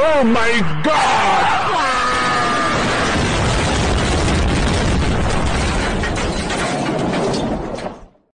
Oh my god!